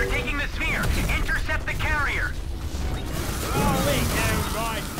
They're taking the sphere. Intercept the carrier. Oh, wait, right.